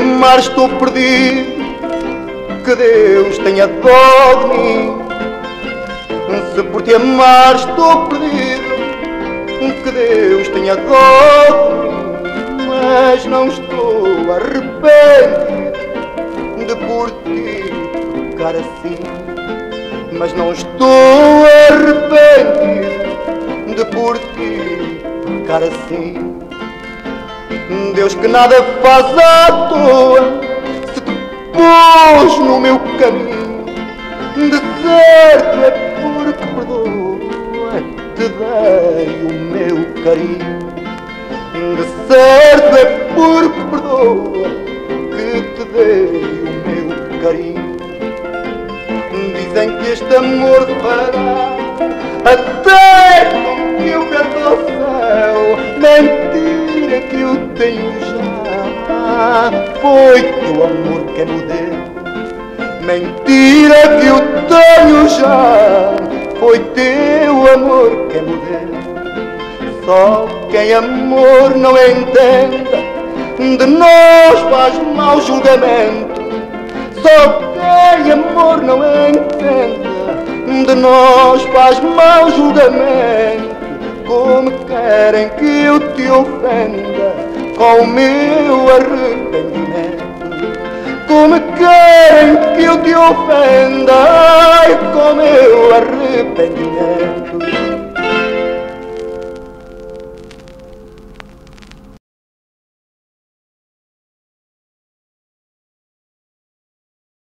amar estou perdido, que Deus tenha dó de mim. Se por te amar estou perdido, que Deus tenha dó de mim. Mas não estou arrependido de por ti ficar assim. Mas não estou arrependido de por ti ficar assim. Deus que nada faz à toa Se te pôs no meu caminho De certo é porque perdoa Te dei o meu carinho. De certo é porque perdoa Que te dei o meu carinho. Dizem que este amor fará tenho já Foi teu amor que me deu Mentira que eu tenho já Foi teu amor que me deu Só quem amor não entenda De nós faz mau julgamento. Só quem amor não entenda De nós faz mau julgamento. Como querem que eu te ofenda com o meu arrependimento. Como querem que eu te ofenda com o meu arrependimento.